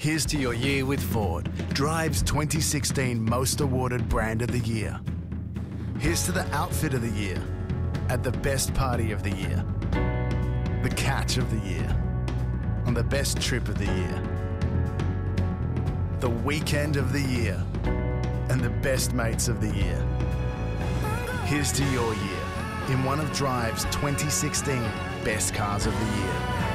Here's to your year with Ford, Drive's 2016 Most Awarded Brand of the Year. Here's to the Outfit of the Year, at the Best Party of the Year, the Catch of the Year, on the Best Trip of the Year, the Weekend of the Year, and the Best Mates of the Year. Here's to your year. In one of Drive's 2016 Best Cars of the Year.